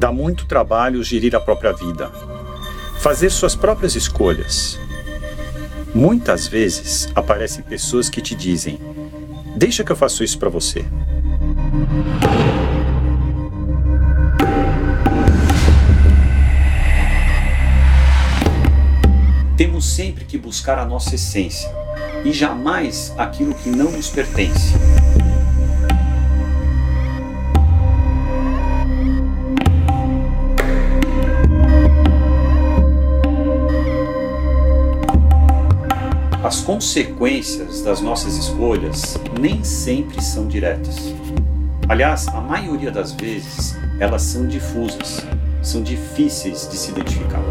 Dá muito trabalho gerir a própria vida, fazer suas próprias escolhas. Muitas vezes aparecem pessoas que te dizem: Deixa que eu faço isso para você. Temos sempre que buscar a nossa essência e jamais aquilo que não nos pertence. As consequências das nossas escolhas nem sempre são diretas. Aliás, a maioria das vezes elas são difusas, são difíceis de se identificar.